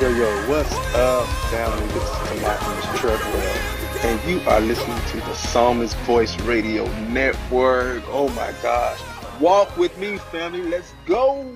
Yo, yo, what's up, family? This is Timotheus Treadwell, and you are listening to the Psalmist Voice Radio Network. Oh my gosh. Walk with me, family. Let's go.